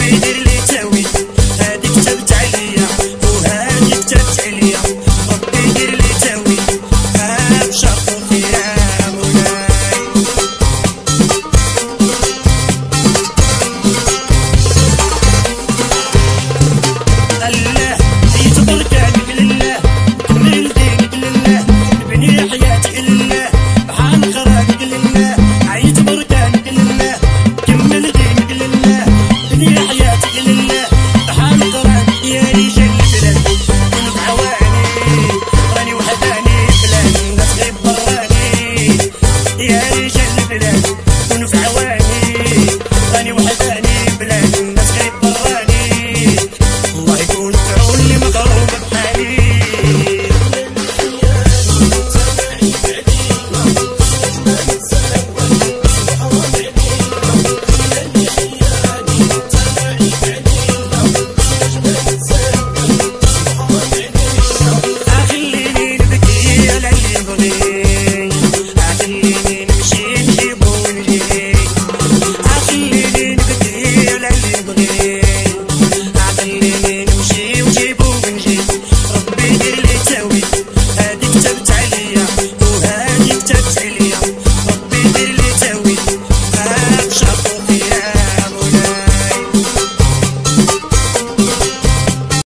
pedirle